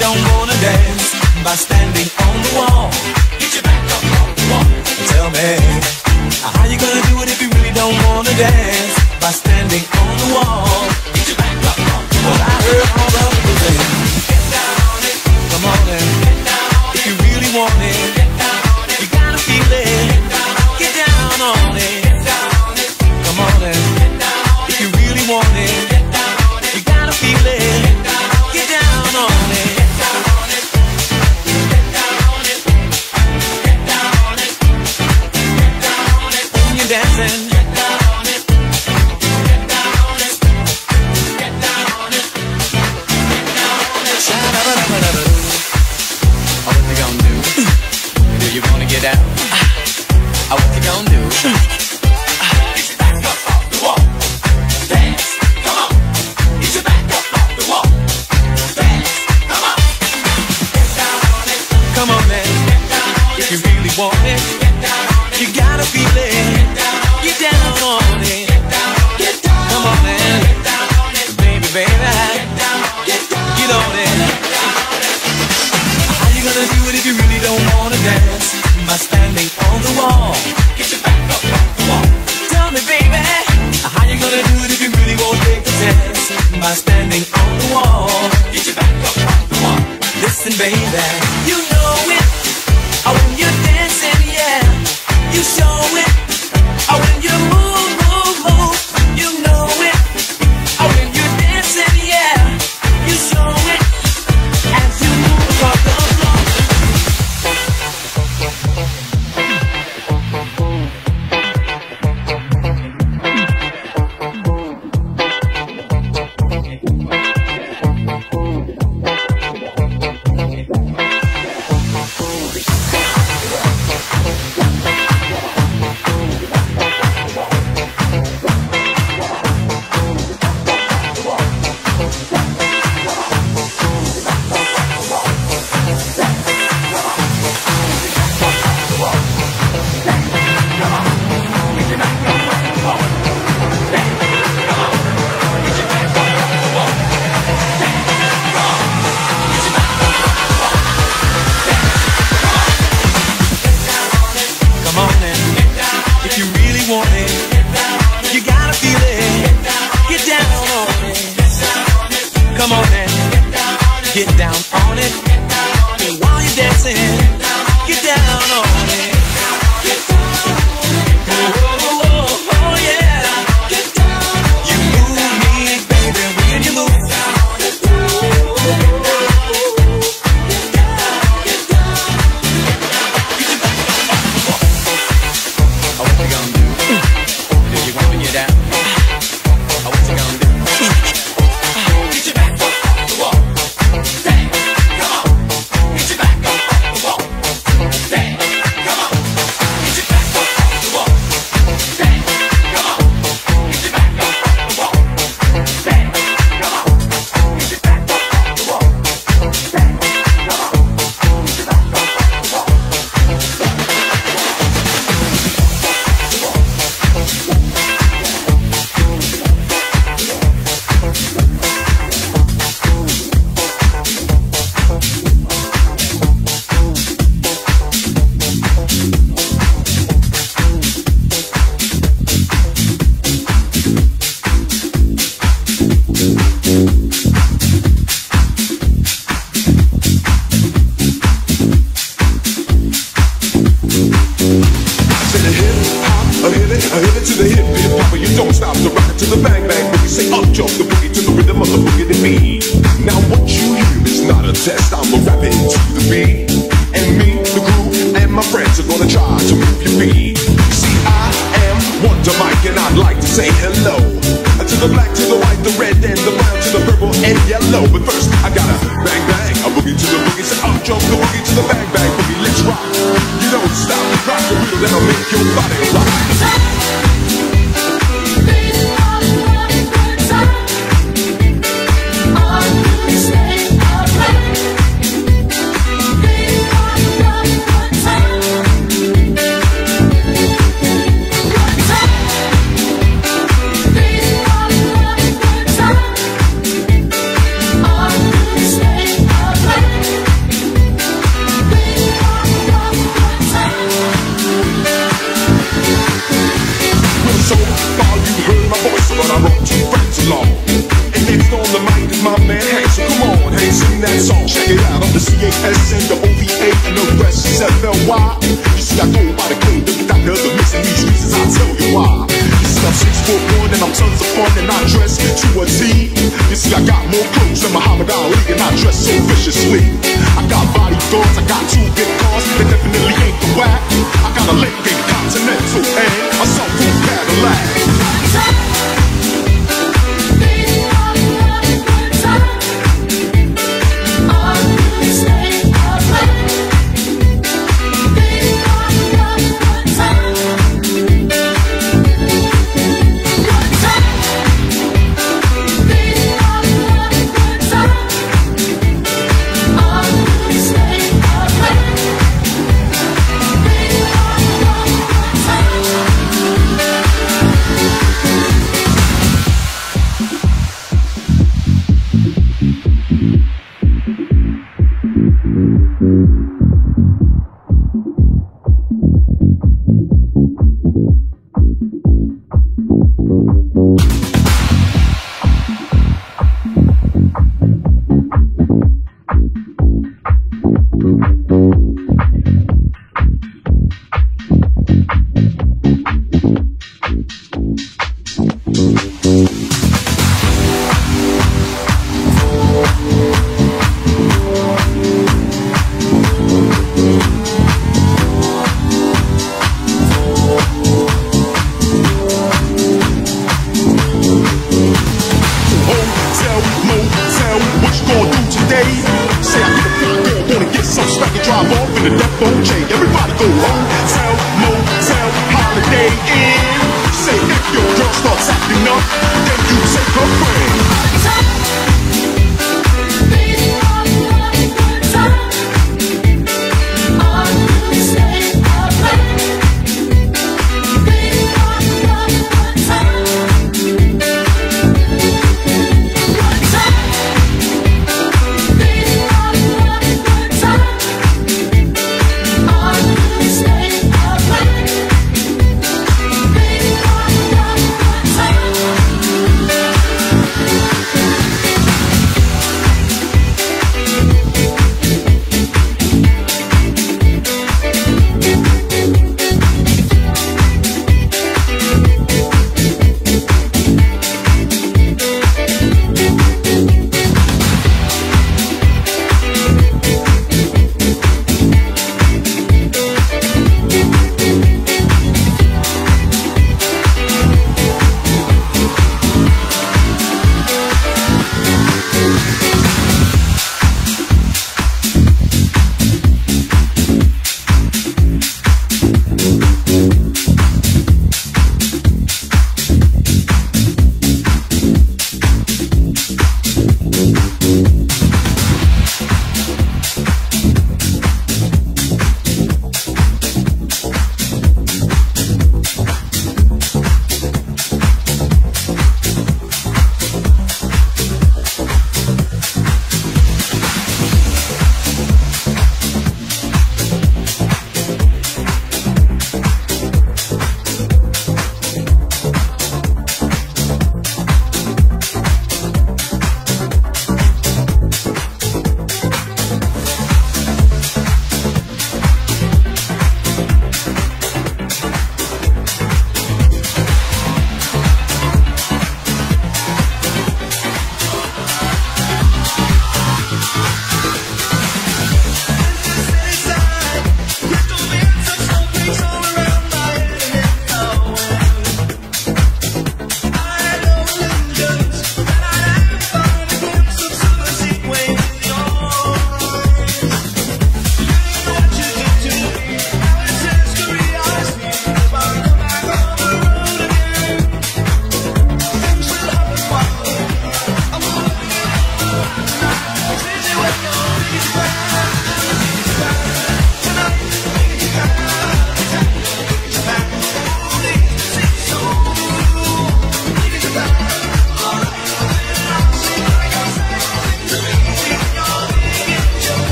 don't wanna dance by standing on the wall. Get your back up on the wall. Tell me, how you gonna do it if you really don't wanna dance by standing on the wall?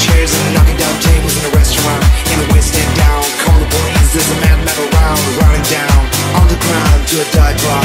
Chairs and knocking down tables in a restaurant. In the West End down. Call the boys, there's a mad metal round. Running down On the ground to a dive bar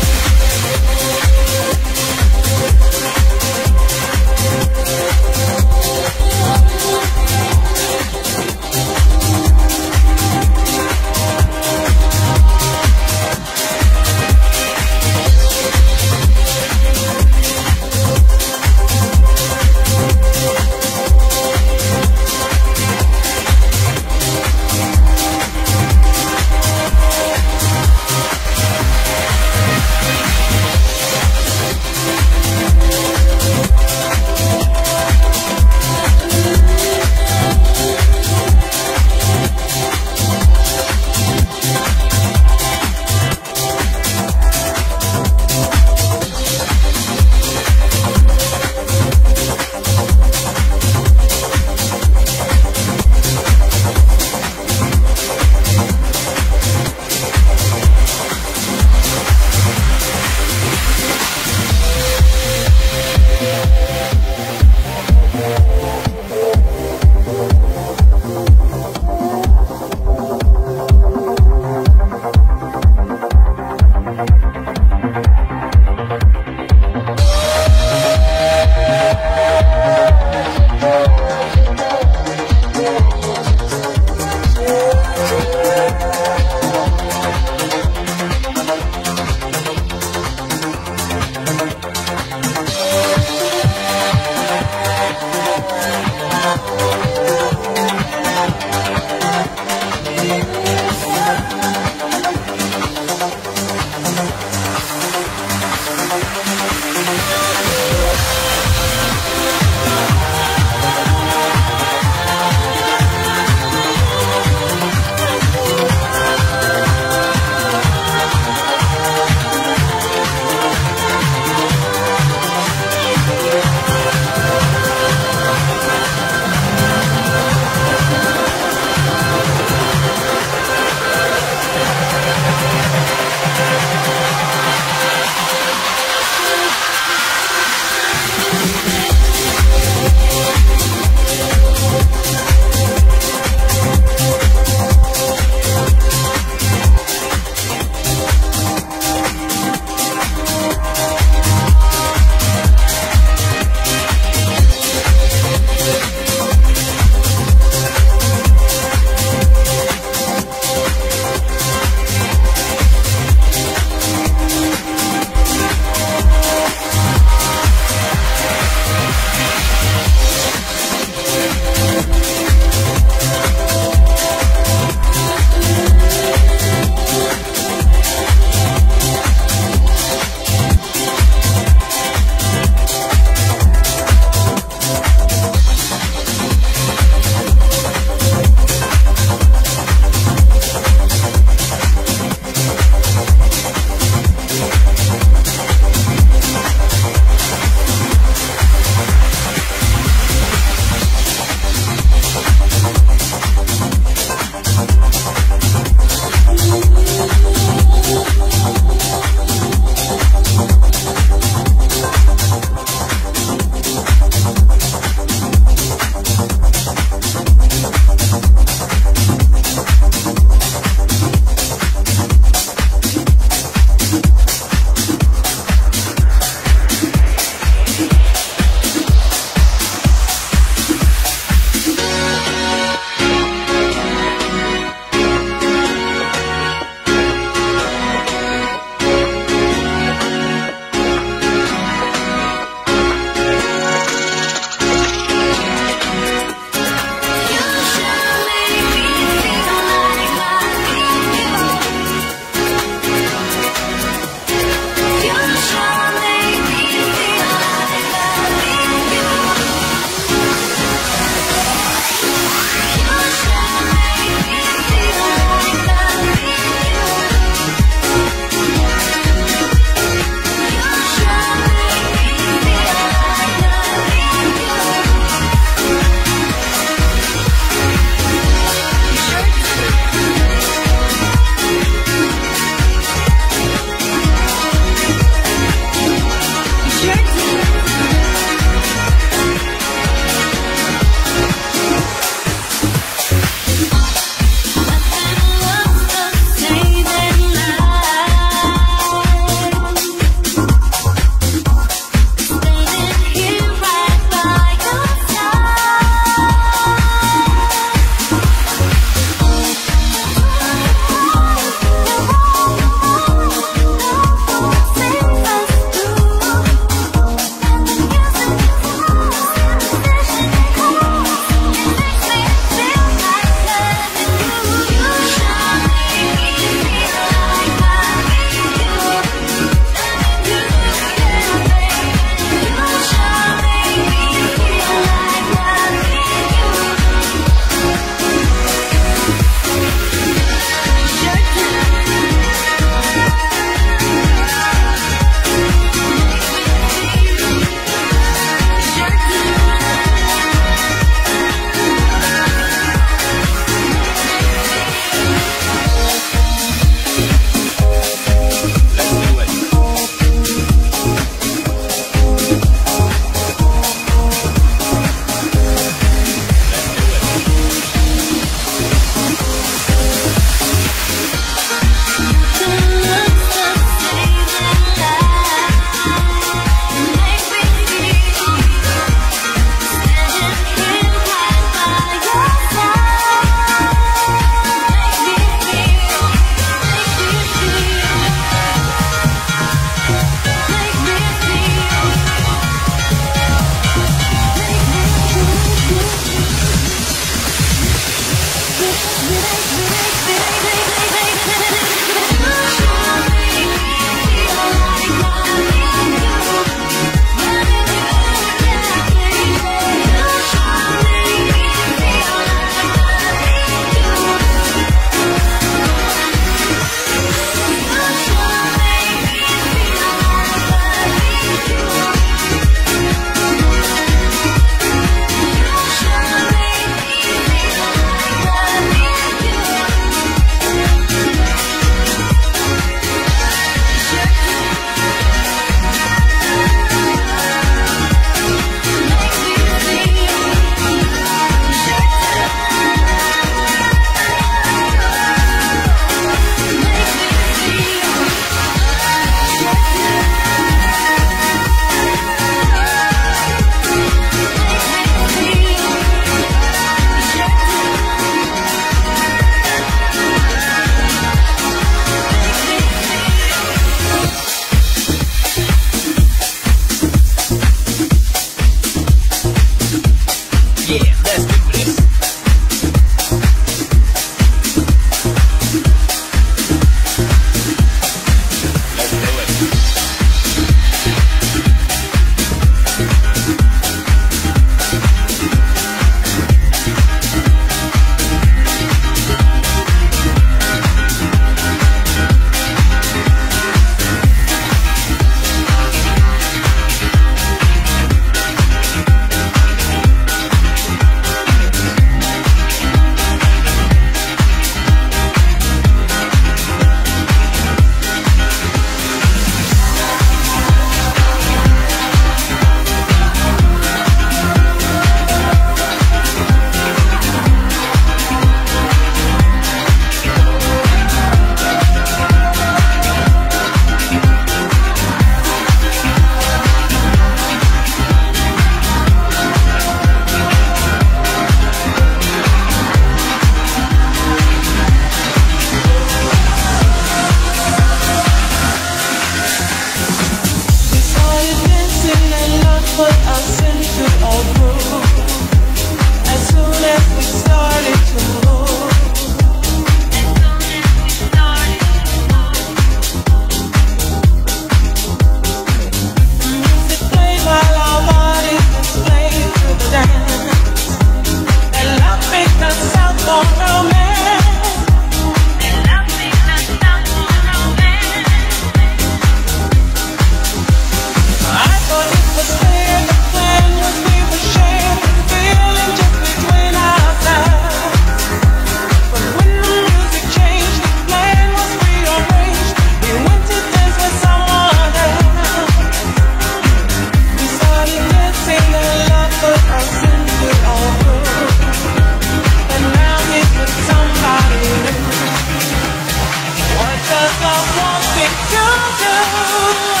to do?